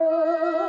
Oh.